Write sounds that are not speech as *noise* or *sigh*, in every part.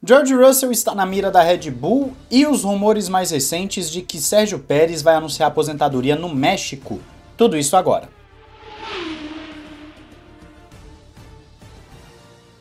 George Russell está na mira da Red Bull e os rumores mais recentes de que Sérgio Pérez vai anunciar aposentadoria no México. Tudo isso agora.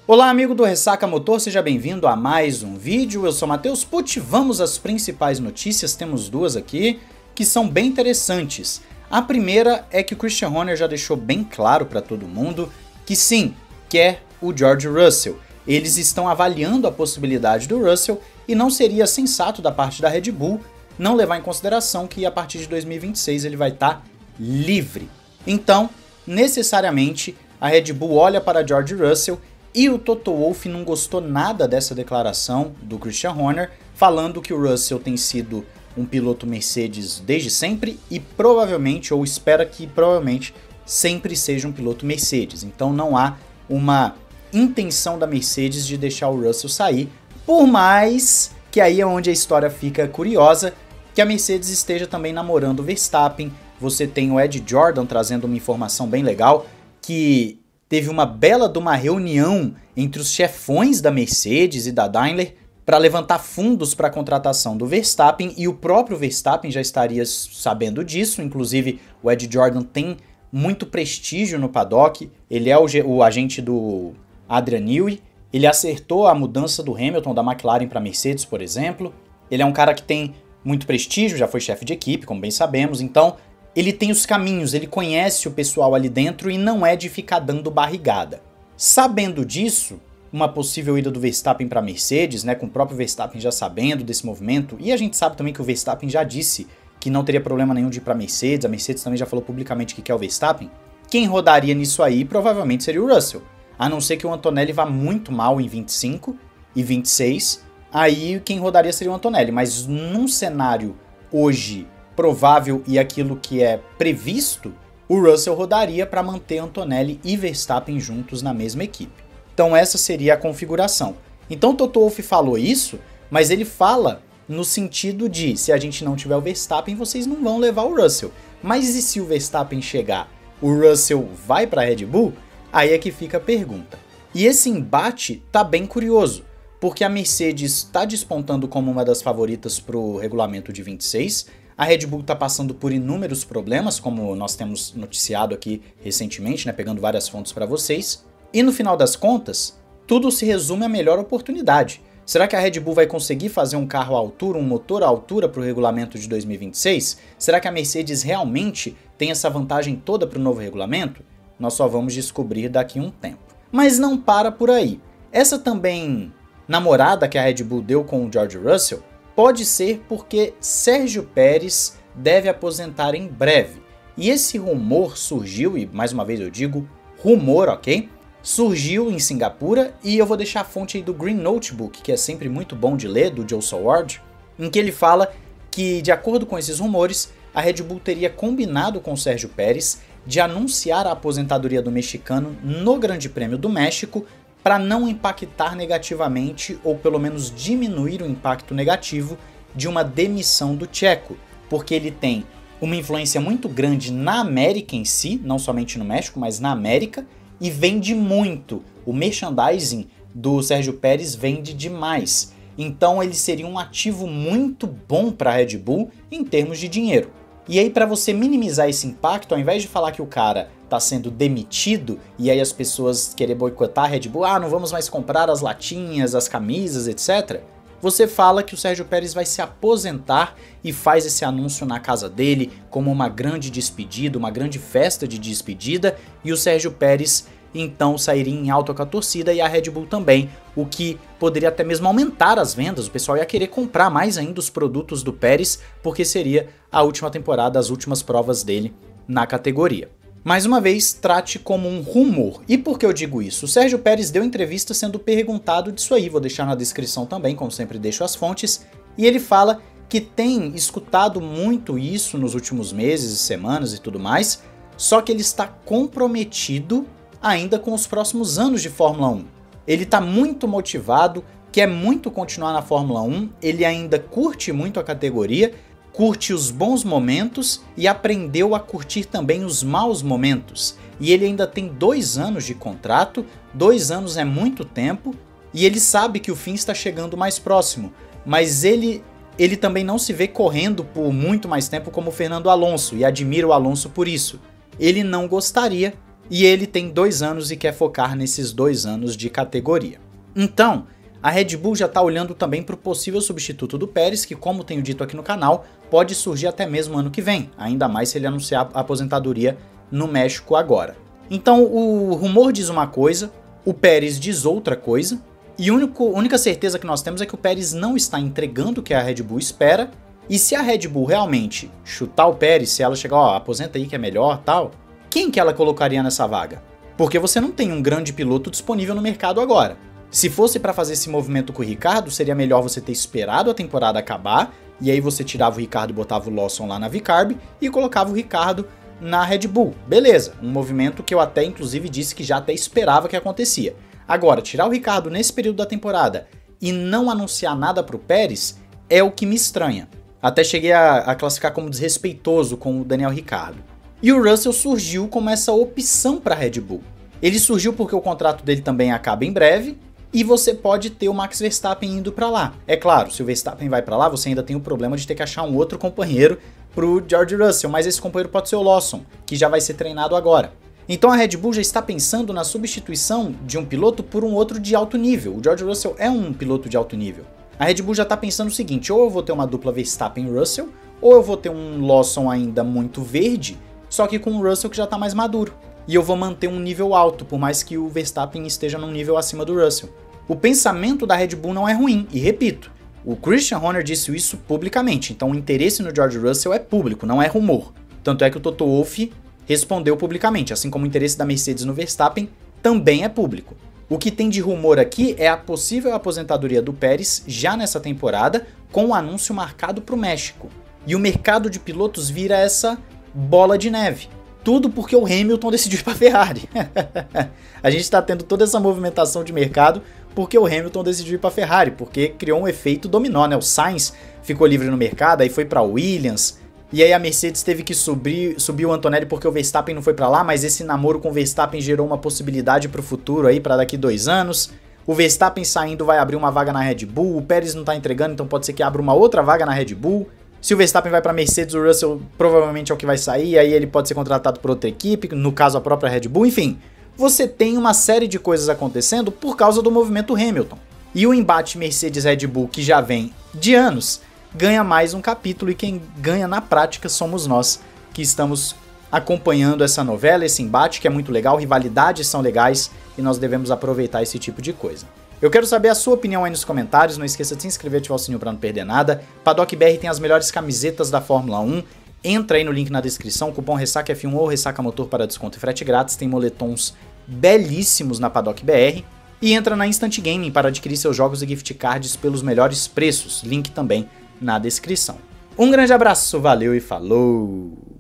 Olá, amigo do Ressaca Motor, seja bem-vindo a mais um vídeo. Eu sou Matheus Pucci. Vamos às principais notícias. Temos duas aqui que são bem interessantes. A primeira é que o Christian Horner já deixou bem claro para todo mundo que sim, quer o George Russell eles estão avaliando a possibilidade do Russell e não seria sensato da parte da Red Bull não levar em consideração que a partir de 2026 ele vai estar tá livre. Então, necessariamente, a Red Bull olha para George Russell e o Toto Wolff não gostou nada dessa declaração do Christian Horner, falando que o Russell tem sido um piloto Mercedes desde sempre e provavelmente, ou espera que provavelmente, sempre seja um piloto Mercedes. Então não há uma intenção da Mercedes de deixar o Russell sair, por mais que aí é onde a história fica curiosa, que a Mercedes esteja também namorando o Verstappen. Você tem o Ed Jordan trazendo uma informação bem legal que teve uma bela de uma reunião entre os chefões da Mercedes e da Daimler para levantar fundos para a contratação do Verstappen e o próprio Verstappen já estaria sabendo disso, inclusive o Ed Jordan tem muito prestígio no paddock, ele é o, o agente do Adrian Newey. Ele acertou a mudança do Hamilton da McLaren para Mercedes, por exemplo. Ele é um cara que tem muito prestígio, já foi chefe de equipe, como bem sabemos, então ele tem os caminhos, ele conhece o pessoal ali dentro e não é de ficar dando barrigada. Sabendo disso, uma possível ida do Verstappen para Mercedes, né, com o próprio Verstappen já sabendo desse movimento, e a gente sabe também que o Verstappen já disse que não teria problema nenhum de ir para Mercedes, a Mercedes também já falou publicamente que quer o Verstappen. Quem rodaria nisso aí provavelmente seria o Russell a não ser que o Antonelli vá muito mal em 25 e 26, aí quem rodaria seria o Antonelli. Mas num cenário hoje provável e aquilo que é previsto, o Russell rodaria para manter Antonelli e Verstappen juntos na mesma equipe. Então essa seria a configuração. Então Toto Wolff falou isso, mas ele fala no sentido de se a gente não tiver o Verstappen, vocês não vão levar o Russell. Mas e se o Verstappen chegar, o Russell vai para a Red Bull? Aí é que fica a pergunta. E esse embate tá bem curioso, porque a Mercedes está despontando como uma das favoritas para o regulamento de 26, a Red Bull está passando por inúmeros problemas, como nós temos noticiado aqui recentemente, né, pegando várias fontes para vocês, e no final das contas, tudo se resume à melhor oportunidade. Será que a Red Bull vai conseguir fazer um carro à altura, um motor à altura para o regulamento de 2026? Será que a Mercedes realmente tem essa vantagem toda para o novo regulamento? Nós só vamos descobrir daqui a um tempo. Mas não para por aí. Essa também namorada que a Red Bull deu com o George Russell pode ser porque Sérgio Pérez deve aposentar em breve. E esse rumor surgiu, e mais uma vez eu digo rumor, ok? Surgiu em Singapura e eu vou deixar a fonte aí do Green Notebook, que é sempre muito bom de ler, do Joe Saward, em que ele fala que, de acordo com esses rumores, a Red Bull teria combinado com Sérgio Pérez de anunciar a aposentadoria do mexicano no Grande Prêmio do México para não impactar negativamente ou pelo menos diminuir o impacto negativo de uma demissão do Tcheco, porque ele tem uma influência muito grande na América em si, não somente no México, mas na América, e vende muito. O merchandising do Sérgio Pérez vende demais. Então ele seria um ativo muito bom para a Red Bull em termos de dinheiro. E aí, para você minimizar esse impacto, ao invés de falar que o cara tá sendo demitido e aí as pessoas querer boicotar a Red Bull, ah, não vamos mais comprar as latinhas, as camisas, etc. Você fala que o Sérgio Pérez vai se aposentar e faz esse anúncio na casa dele como uma grande despedida, uma grande festa de despedida, e o Sérgio Pérez então sairia em alta com a torcida e a Red Bull também, o que poderia até mesmo aumentar as vendas. O pessoal ia querer comprar mais ainda os produtos do Pérez, porque seria a última temporada, as últimas provas dele na categoria. Mais uma vez, trate como um rumor. E por que eu digo isso? O Sérgio Pérez deu entrevista sendo perguntado disso aí, vou deixar na descrição também, como sempre deixo as fontes, e ele fala que tem escutado muito isso nos últimos meses e semanas e tudo mais, só que ele está comprometido ainda com os próximos anos de Fórmula 1. Ele está muito motivado, quer muito continuar na Fórmula 1, ele ainda curte muito a categoria, curte os bons momentos e aprendeu a curtir também os maus momentos. E ele ainda tem dois anos de contrato, dois anos é muito tempo, E ele sabe que o fim está chegando mais próximo, mas ele ele também não se vê correndo por muito mais tempo como Fernando Alonso e admira o Alonso por isso. Ele não gostaria e ele tem dois anos e quer focar nesses dois anos de categoria. Então, a Red Bull já está olhando também para o possível substituto do Pérez, que, como tenho dito aqui no canal, pode surgir até mesmo ano que vem, ainda mais se ele anunciar a aposentadoria no México agora. Então, o rumor diz uma coisa, o Pérez diz outra coisa, e a única certeza que nós temos é que o Pérez não está entregando o que a Red Bull espera. E se a Red Bull realmente chutar o Pérez, se ela chegar, ó, aposenta aí que é melhor tal, quem que ela colocaria nessa vaga? Porque você não tem um grande piloto disponível no mercado agora. Se fosse para fazer esse movimento com o Ricardo, seria melhor você ter esperado a temporada acabar, e aí você tirava o Ricardo e botava o Lawson lá na Vicarb e colocava o Ricardo na Red Bull. Beleza, um movimento que eu até inclusive disse que já até esperava que acontecia. Agora, tirar o Ricardo nesse período da temporada e não anunciar nada pro Pérez é o que me estranha. Até cheguei a, a classificar como desrespeitoso com o Daniel Ricardo. E o Russell surgiu como essa opção para Red Bull. Ele surgiu porque o contrato dele também acaba em breve e você pode ter o Max Verstappen indo para lá. É claro, se o Verstappen vai para lá, você ainda tem o problema de ter que achar um outro companheiro pro George Russell, mas esse companheiro pode ser o Lawson, que já vai ser treinado agora. Então a Red Bull já está pensando na substituição de um piloto por um outro de alto nível. O George Russell é um piloto de alto nível. A Red Bull já está pensando o seguinte: ou eu vou ter uma dupla Verstappen-Russell, ou eu vou ter um Lawson ainda muito verde, só que com o Russell que já está mais maduro. E eu vou manter um nível alto, por mais que o Verstappen esteja num nível acima do Russell. O pensamento da Red Bull não é ruim, e repito, o Christian Horner disse isso publicamente, então o interesse no George Russell é público, não é rumor. Tanto é que o Toto Wolff respondeu publicamente, assim como o interesse da Mercedes no Verstappen também é público. O que tem de rumor aqui é a possível aposentadoria do Pérez já nessa temporada, com o um anúncio marcado para o México. E o mercado de pilotos vira essa bola de neve. Tudo porque o Hamilton decidiu ir para a Ferrari. *laughs* a gente está tendo toda essa movimentação de mercado porque o Hamilton decidiu ir para a Ferrari, porque criou um efeito dominó, né? O Sainz ficou livre no mercado, aí foi para Williams, e aí a Mercedes teve que subir, subir o Antonelli porque o Verstappen não foi para lá, mas esse namoro com o Verstappen gerou uma possibilidade para o futuro aí, para daqui dois anos. O Verstappen saindo vai abrir uma vaga na Red Bull, o Pérez não tá entregando, então pode ser que abra uma outra vaga na Red Bull. Se o Verstappen vai para Mercedes, o Russell provavelmente é o que vai sair, aí ele pode ser contratado por outra equipe, no caso a própria Red Bull, enfim. Você tem uma série de coisas acontecendo por causa do movimento Hamilton. E o embate Mercedes-Red Bull, que já vem de anos, ganha mais um capítulo e quem ganha na prática somos nós que estamos acompanhando essa novela, esse embate que é muito legal, rivalidades são legais e nós devemos aproveitar esse tipo de coisa. Eu quero saber a sua opinião aí nos comentários, não esqueça de se inscrever e ativar o sininho para não perder nada. Paddock BR tem as melhores camisetas da Fórmula 1. Entra aí no link na descrição, cupom Ressaca F1 ou Ressaca Motor para desconto e frete grátis. Tem moletons belíssimos na Paddock BR. E entra na Instant Gaming para adquirir seus jogos e gift cards pelos melhores preços. Link também na descrição. Um grande abraço, valeu e falou!